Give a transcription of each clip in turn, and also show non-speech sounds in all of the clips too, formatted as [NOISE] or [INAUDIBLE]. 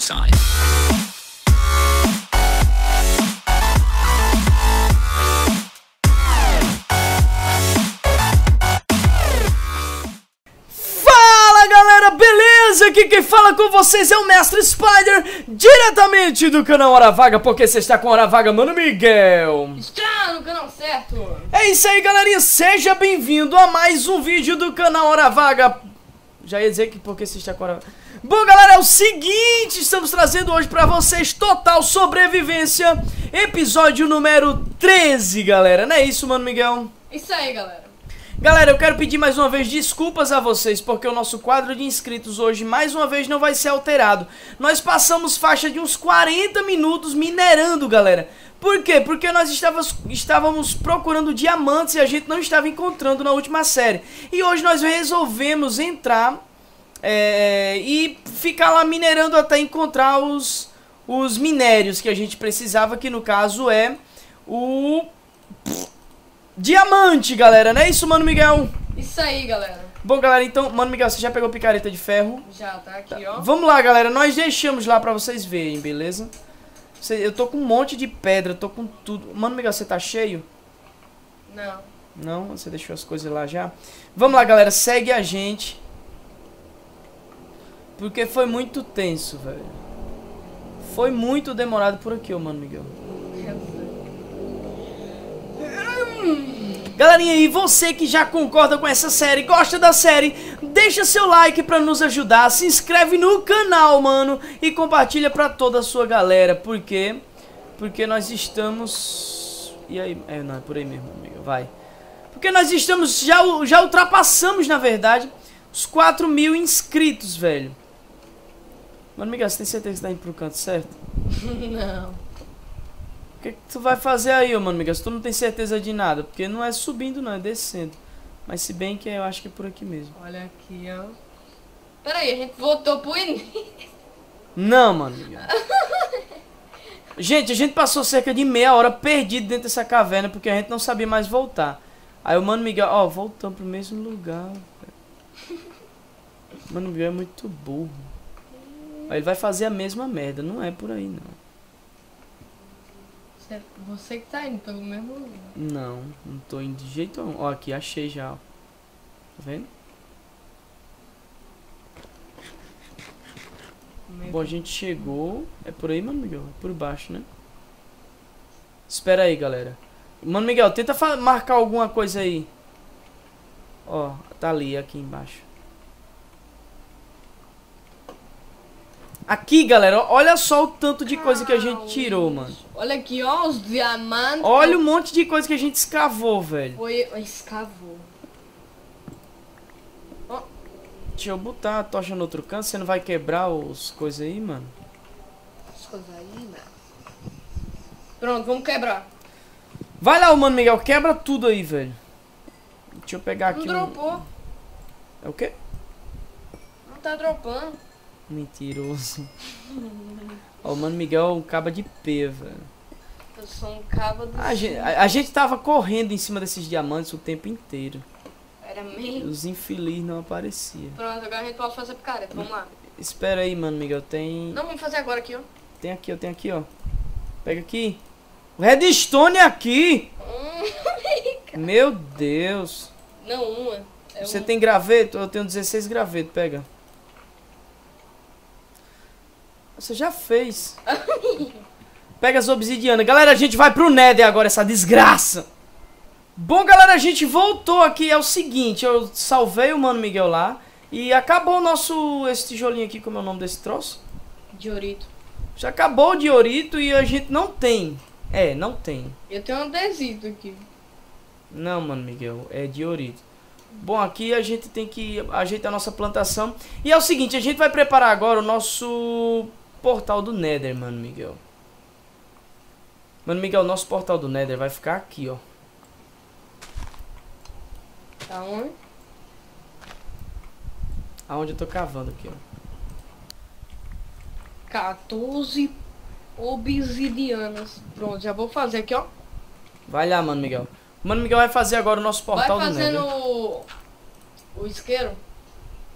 Bullseye. Fala galera, beleza? Aqui quem fala com vocês é o Mestre Spider, diretamente do canal Hora Vaga, porque você está com Hora Vaga, mano Miguel. Está no canal certo! É isso aí, galerinha, seja bem-vindo a mais um vídeo do canal Hora Vaga. Já ia dizer que porque você está com Hora Vaga. Bom, galera, é o seguinte, estamos trazendo hoje pra vocês Total Sobrevivência, episódio número 13, galera. Não é isso, mano Miguel? Isso aí, galera. Galera, eu quero pedir mais uma vez desculpas a vocês, porque o nosso quadro de inscritos hoje, mais uma vez, não vai ser alterado. Nós passamos faixa de uns 40 minutos minerando, galera. Por quê? Porque nós estávamos, estávamos procurando diamantes e a gente não estava encontrando na última série. E hoje nós resolvemos entrar é, e ficar lá minerando até encontrar os, os minérios que a gente precisava, que no caso é o... Diamante, galera, não é isso, Mano Miguel? Isso aí, galera. Bom, galera, então, Mano Miguel, você já pegou picareta de ferro? Já tá aqui, ó. Vamos lá, galera, nós deixamos lá pra vocês verem, beleza? Eu tô com um monte de pedra, tô com tudo. Mano Miguel, você tá cheio? Não. Não? Você deixou as coisas lá já? Vamos lá, galera, segue a gente. Porque foi muito tenso, velho. Foi muito demorado por aqui, ô Mano Miguel. Galerinha, e você que já concorda com essa série, gosta da série, deixa seu like pra nos ajudar, se inscreve no canal, mano, e compartilha pra toda a sua galera, por quê? Porque nós estamos... E aí? É, não, é por aí mesmo, amigo, vai. Porque nós estamos, já, já ultrapassamos, na verdade, os 4 mil inscritos, velho. Mano, Miguel, você tem certeza que tá indo pro canto certo? [LAUGHS] Não. O que, que tu vai fazer aí, ô, mano, Miguel? Se tu não tem certeza de nada. Porque não é subindo, não, é descendo. Mas se bem que eu acho que é por aqui mesmo. Olha aqui, ó. Peraí, a gente voltou pro início. Não, mano, Miguel. [LAUGHS] Gente, a gente passou cerca de meia hora perdido dentro dessa caverna porque a gente não sabia mais voltar. Aí o Mano Miguel, ó, voltamos pro mesmo lugar. [LAUGHS] Mano Miguel é muito burro. Aí ele vai fazer a mesma merda. Não é por aí, não. Você- que tá indo pelo mesmo lugar. Não, não tô indo de jeito nenhum. Ó, aqui achei já, ó. Tá vendo? Bom, a gente chegou. É por aí, mano, Miguel? É por baixo, né? Espera aí, galera. Mano, Miguel, tenta marcar alguma coisa aí. Ó, tá ali, aqui embaixo. Aqui, galera, ó, olha só o tanto de coisa que a gente tirou, mano. Olha aqui, ó, os diamantes. Olha o monte de coisa que a gente escavou, velho. Foi. Escavou. Deixa eu botar a tocha no outro canto, você não vai quebrar os coisas aí, mano? As coisas aí, né? Pronto, vamos quebrar. Vai lá, mano, Miguel, quebra tudo aí, velho. Deixa eu pegar Não aqui um... dropou. É o quê? Não tá dropando. Mentiroso. Ó, o Mano Miguel é um caba de P, velho. Eu sou um cabo do. A gente, a, a gente tava correndo em cima desses diamantes o tempo inteiro. Era meio. os infelizes não apareciam. Pronto, agora a gente pode fazer picareta. Vamos lá. Espera aí, Mano Miguel. Tem. Não, vamos fazer agora aqui, ó. Tem aqui, ó. Tem aqui, ó. Pega aqui. O Redstone é aqui! [LAUGHS] Meu Deus. Não, uma. É Você um- tem graveto? Eu tenho 16 graveto. Pega. Você já fez. Pega as obsidianas. Galera, a gente vai pro Nether agora, essa desgraça. Bom, galera, a gente voltou aqui. É o seguinte, eu salvei o Mano Miguel lá. E acabou o nosso... Esse tijolinho aqui, como é o nome desse troço? Diorito. Já acabou o diorito e a gente não tem. É, não tem. Eu tenho um adesivo aqui. Não, mano, Miguel, é diorito. Bom, aqui a gente tem que ajeitar a nossa plantação. E é o seguinte, a gente vai preparar agora o nosso portal do Nether, mano, Miguel. Mano, Miguel, nosso portal do Nether vai ficar aqui, ó. Tá onde? Aonde eu tô cavando aqui, ó. 14 obsidianas. Pronto, já vou fazer aqui, ó. Vai lá, mano, Miguel. Mano, Miguel vai fazer agora o nosso portal Vai do fazendo Nether. o, o isqueiro.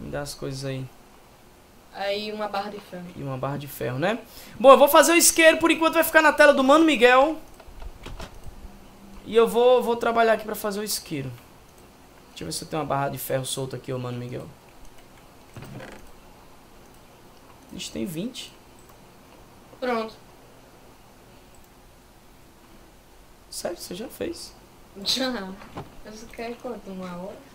Me dá as coisas aí. Aí uma barra de ferro. E uma barra de ferro, né? Bom, eu vou fazer o isqueiro, por enquanto vai ficar na tela do Mano Miguel. E eu vou, vou trabalhar aqui pra fazer o isqueiro. Deixa eu ver se eu tenho uma barra de ferro solta aqui, ô Mano Miguel. A gente tem 20. Pronto. Sério, você já fez? Já. Você quer quanto? Uma hora?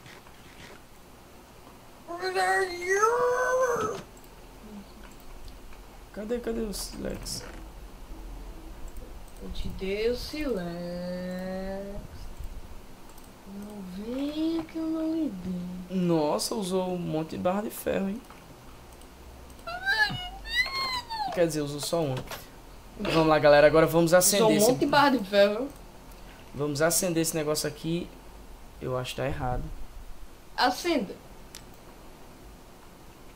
Cadê, cadê o Silex? Eu te dei o silex. Não venha que eu não lhe dei. Nossa, usou um monte de barra de ferro, hein? Quer dizer, usou só uma. Vamos lá, galera. Agora vamos acender Sou um esse... monte de barra de ferro. Vamos acender esse negócio aqui. Eu acho que tá errado. Acenda.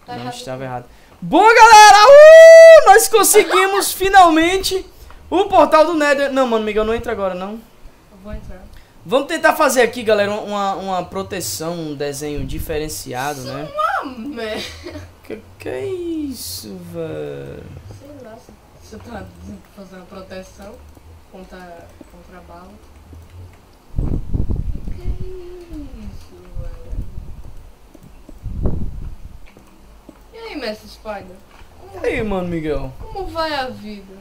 Tá Não errado. estava errado. Bom, galera! Uh, nós conseguimos [LAUGHS] finalmente o portal do Nether. Não, mano, Miguel, não entra agora, não. Eu vou entrar. Vamos tentar fazer aqui, galera, uma, uma proteção, um desenho diferenciado, né? Merda. Que, que é isso, velho? Sei lá. Você tá fazendo proteção contra, contra a bala. Que que é isso, velho? E aí, Mestre Spider? E aí, mano, Miguel? Como vai a vida?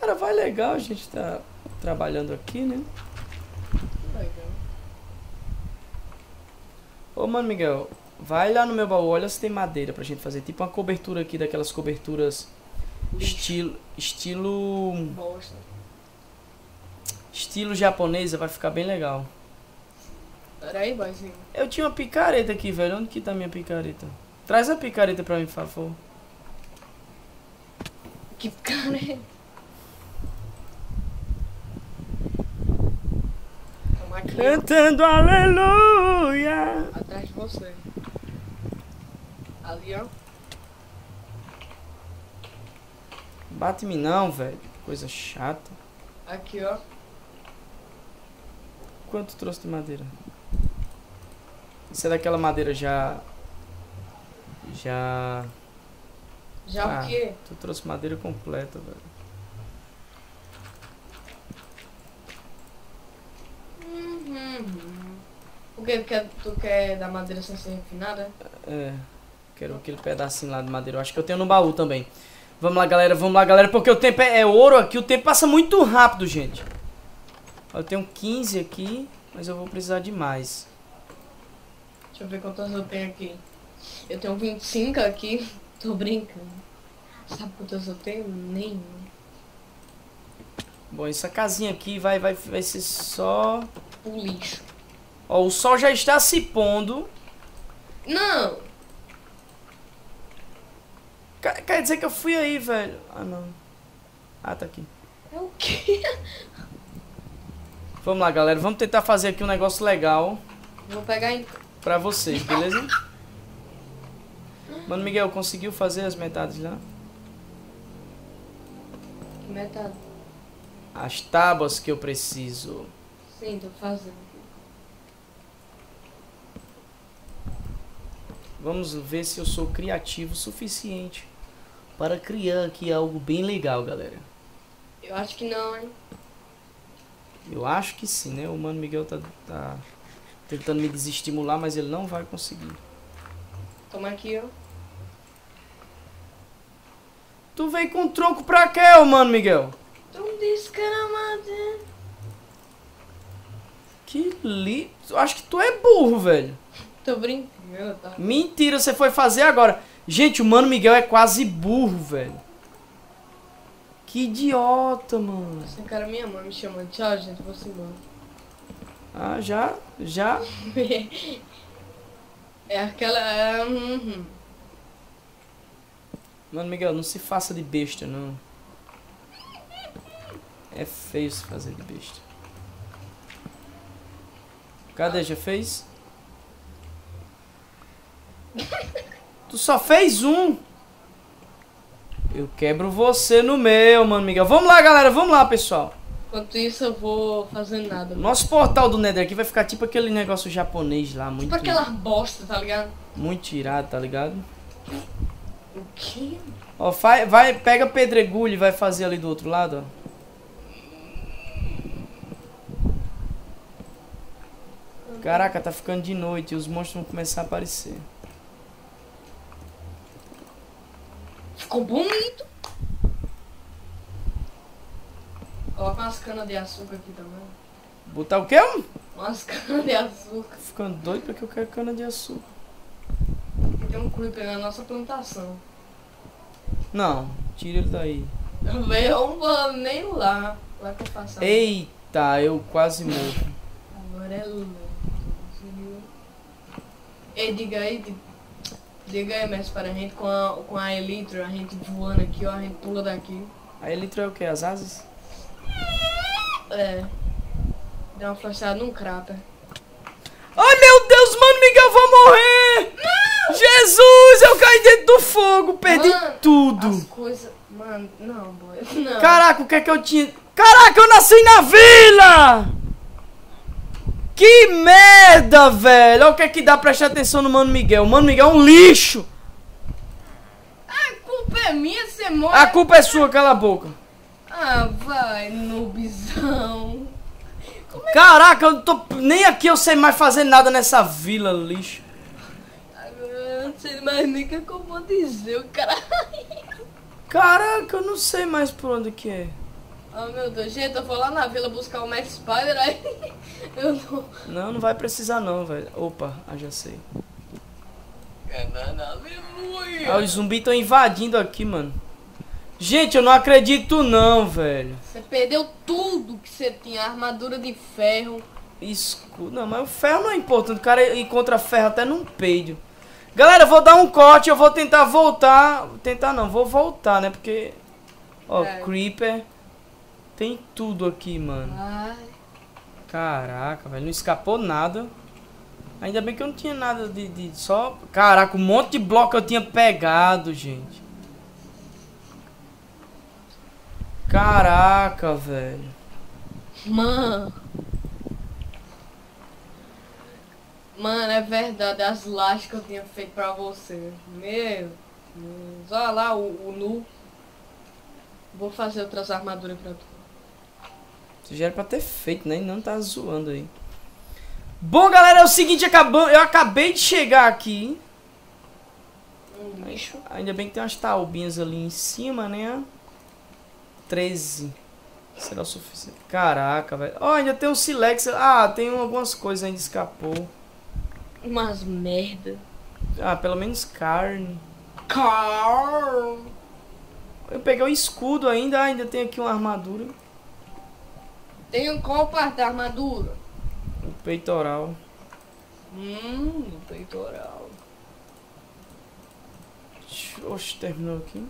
Cara, vai legal a gente tá trabalhando aqui, né? Legal. Ô, mano, Miguel, vai lá no meu baú, olha se tem madeira pra gente fazer. Tipo uma cobertura aqui, daquelas coberturas estilo... Estilo... Bosta. Estilo japonesa, vai ficar bem legal. Pera aí, boyzinho. Eu tinha uma picareta aqui, velho. Onde que tá minha picareta? Traz a picareta pra mim, por favor. Ó, Cantando aleluia. atrás de você. Ali, ó. Bate-me não, velho. Coisa chata. Aqui, ó. Quanto trouxe de madeira? Isso é daquela madeira já... Já... Já Ah. o quê? Tu trouxe madeira completa, velho. Uhum. O que? Tu quer, tu quer da madeira sem ser refinada? É. Quero aquele pedacinho lá de madeira. Eu acho que eu tenho no baú também. Vamos lá, galera. Vamos lá, galera. Porque o tempo é, é ouro aqui. O tempo passa muito rápido, gente. Eu tenho 15 aqui. Mas eu vou precisar de mais. Deixa eu ver quantas eu tenho aqui. Eu tenho 25 aqui. Tô brincando. Sabe quantas eu tenho? Nenhum. Bom, essa casinha aqui vai, vai, vai ser só... O lixo. Ó, o sol já está se pondo. Não! Quer, quer dizer que eu fui aí, velho. Ah, não. Ah, tá aqui. É o quê? Vamos lá, galera. Vamos tentar fazer aqui um negócio legal Vou pegar em. pra vocês, beleza? Mano, Miguel, conseguiu fazer as metades lá? Que metade? As tábuas que eu preciso. Sim, tô fazendo. Vamos ver se eu sou criativo o suficiente para criar aqui algo bem legal, galera. Eu acho que não, hein? Eu acho que sim, né? O Mano Miguel tá, tá tentando me desestimular, mas ele não vai conseguir. Toma aqui, ó. Tu veio com tronco pra quê, ô Mano Miguel? Tu disse que era madeira. Que li... Acho que tu é burro, velho. Tô brincando, tá? Mentira, você foi fazer agora. Gente, o Mano Miguel é quase burro, velho. Que idiota, mano. Esse cara, minha mãe me chama. Tchau, gente. Vou se embora. Ah, já, já. [LAUGHS] é aquela. É, uhum. Mano Miguel, não se faça de besta, não. É feio se fazer de besta. Cadê? Já fez? tu só fez um. Eu quebro você no meu, mano Miguel. Vamos lá, galera. Vamos lá, pessoal. Enquanto isso, eu vou fazendo nada. Nosso portal do Nether aqui vai ficar tipo aquele negócio japonês lá. Muito, Tipo aquela bosta, tá ligado? muito tirado, tá ligado? O quê? Ó, vai, vai, pega pedregulho e vai fazer ali do outro lado, ó. Caraca, tá ficando de noite e os monstros vão começar a aparecer. Ficou bonito. Coloca umas canas de açúcar aqui também. Botar o quê? Umas canas de açúcar. Ficando doido porque eu quero cana de açúcar. Tem um creeper na nossa plantação. Não, tira ele daí. Eu vou nem lá. Lá que eu faço. Eita, eu quase morro. Agora é lento. Ei, diga aí, di- diga aí, mestre, para a gente com a, com a Elytra, a gente voando aqui, ó, a gente pula daqui. A Elitra é o que? As asas? É. Dá uma flechada num cráter. Ai meu Deus, mano, Miguel, eu vou morrer! Jesus, eu caí dentro do fogo, perdi Mano, tudo. As coisas. Mano, não, boy. Não. Caraca, o que é que eu tinha. Caraca, eu nasci na vila! Que merda, velho! Olha o que é que dá prestar atenção no Mano Miguel. O Mano Miguel é um lixo! A culpa é minha, você morre. A culpa é sua, cala a boca. Ah, vai, noobzão. Caraca, eu não tô. Nem aqui eu sei mais fazer nada nessa vila, lixo. Sei mais nem o que, é que eu vou dizer, o cara. Caraca, eu não sei mais por onde que é. Oh meu Deus, gente, eu vou lá na vila buscar o Max Spider aí. [LAUGHS] Eu não. Não, não vai precisar não, velho. Opa, ah, já sei. Aleluia! Ah, os zumbis estão invadindo aqui, mano. Gente, eu não acredito não, velho. Você perdeu tudo que você tinha, armadura de ferro. Escudo. Não, mas o ferro não é importante. O cara encontra ferro até num peido. Galera, eu vou dar um corte. Eu vou tentar voltar. Tentar não, vou voltar, né? Porque. Ó, É. Creeper. Tem tudo aqui, mano. Ai. Caraca, velho. Não escapou nada. Ainda bem que eu não tinha nada de, de. Só. Caraca, um monte de bloco eu tinha pegado, gente. Caraca, velho. Mano. Mano, é verdade, as lajes que eu tinha feito pra você. Meu Deus. Olha lá o, o nu. Vou fazer outras armaduras pra tu. Você já era pra ter feito, né? E não tá zoando aí. Bom, galera, é o seguinte, acabou, eu acabei de chegar aqui. Um lixo. Ainda bem que tem umas taubinhas ali em cima, né? 13. Será o suficiente? Caraca, velho. Ó, ainda tem um silex. Ah, tem algumas coisas ainda escapou. Umas merda. Ah, pelo menos carne. Carl. Eu peguei o escudo ainda, ah, ainda tem aqui uma armadura. Tem qual parte da armadura? O peitoral. Hum, o peitoral. Oxe, terminou aqui.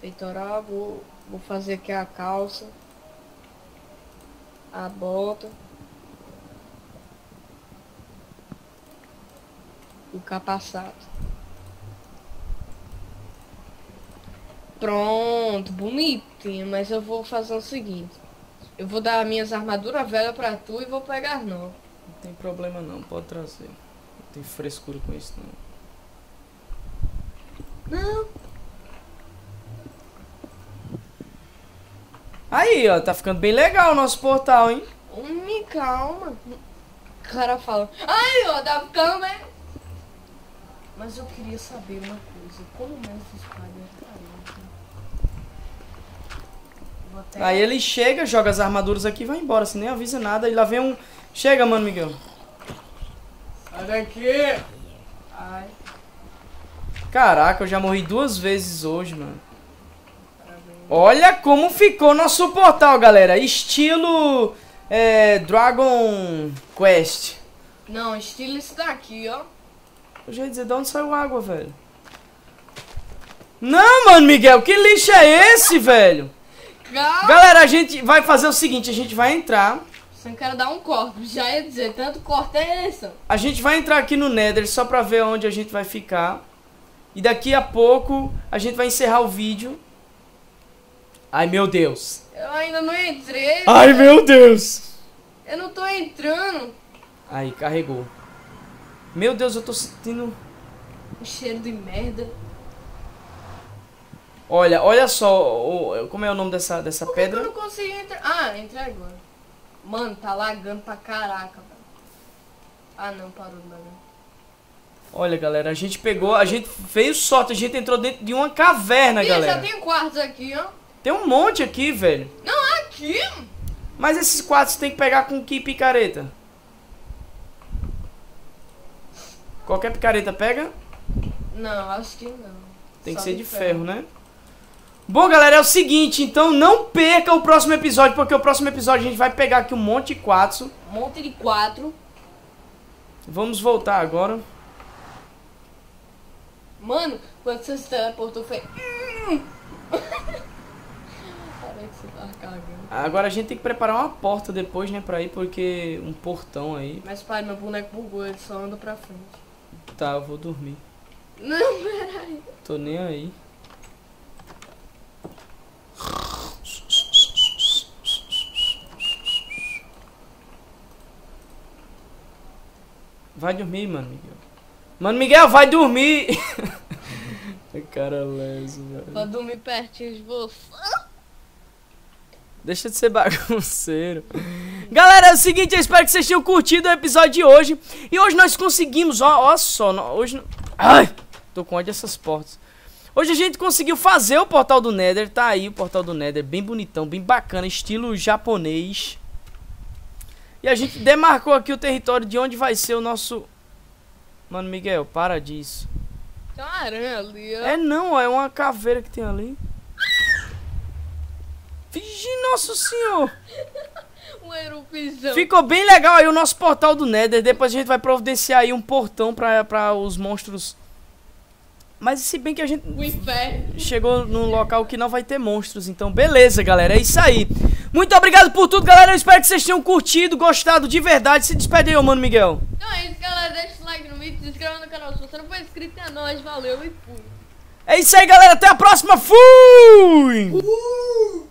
Peitoral, vou, vou fazer aqui a calça. A bota. O capacete. Pronto, bonitinho, mas eu vou fazer o seguinte. Eu vou dar minhas armaduras velhas pra tu e vou pegar as novas. Não tem problema não, pode trazer. Não tem frescura com isso não. Não, Aí, ó, tá ficando bem legal o nosso portal, hein? me calma. O cara fala, ai, ó, da cama. Mas eu queria saber uma coisa, como o Mestre Spider tá até... Aí ele chega, joga as armaduras aqui e vai embora, assim, nem avisa nada. E lá vem um. Chega, mano, Miguel. Sai daqui! Ai, Caraca, eu já morri duas vezes hoje, mano. parabéns. Olha como ficou nosso portal, galera. Estilo. É, Dragon Quest. Não, estilo isso daqui, ó. Eu já ia dizer, de onde saiu água, velho? Não, mano, Miguel, que lixo é esse, velho? Calma. Galera, a gente vai fazer o seguinte: a gente vai entrar. Você não quer dar um corte, já ia dizer, tanto corte é esse. A gente vai entrar aqui no Nether só pra ver onde a gente vai ficar. E daqui a pouco a gente vai encerrar o vídeo. Ai, meu Deus. Eu ainda não entrei. Ai, meu Deus. Eu não tô entrando. Aí, carregou. Meu Deus, eu tô sentindo. Um cheiro de merda. Olha, olha só, como é o nome dessa, dessa Por pedra? eu não consegui entrar? Ah, entrei agora. Mano, tá lagando pra caraca, velho. Ah, não, parou lagar. Olha, galera, a gente pegou, a gente veio sorte, a gente entrou dentro de uma caverna, Ih, já galera. tem quartos aqui, ó. Tem um monte aqui, velho. Não, aqui? Mas esses quartos tem que pegar com que picareta? Qualquer picareta pega? Não, acho que não. Tem que Só ser de ferro, né? Bom, galera, é o seguinte, então não perca o próximo episódio, porque o próximo episódio a gente vai pegar aqui um monte de quartzo. Monte de quatro. Vamos voltar agora. Mano, quando você se teleportou, foi. Hum. [LAUGHS] Que. Agora a gente tem que preparar uma porta depois, né, pra ir, porque um portão aí. Mas pai, meu boneco bugou, ele só anda pra frente. Tá, eu vou dormir. Não, peraí. Tô nem aí. Vai dormir, mano, Miguel. Mano, Miguel, vai dormir! [LAUGHS] Cara leso, velho. Pra dormir pertinho de você. Deixa de ser [LAUGHS] bagunceiro. Galera, é o seguinte, eu espero que vocês tenham curtido o episódio de hoje. E hoje nós conseguimos, ó, ó só, hoje... Ai, tô com ódio dessas portas. Hoje a gente conseguiu fazer o portal do Nether, tá aí o portal do Nether, bem bonitão, bem bacana, estilo japonês. E a gente demarcou aqui o território de onde vai ser o nosso... Mano, Miguel, para disso. Aranha ali, ó. É não, ó, é uma caveira que tem ali. Vigi, nosso senhor. [LAUGHS] Um erupizão. Ficou bem legal aí o nosso portal do Nether. Depois a gente vai providenciar aí um portão pra, pra os monstros. Mas se bem que a gente chegou num local que não vai ter monstros. Então, beleza, galera. É isso aí. Muito obrigado por tudo, galera. Eu espero que vocês tenham curtido, gostado de verdade. Se despede aí, mano Miguel. Então é isso, galera. Deixa o like no vídeo, se inscreva no canal se você não for inscrito. É nóis, valeu e fui. É isso aí, galera. Até a próxima. Fui! Uh!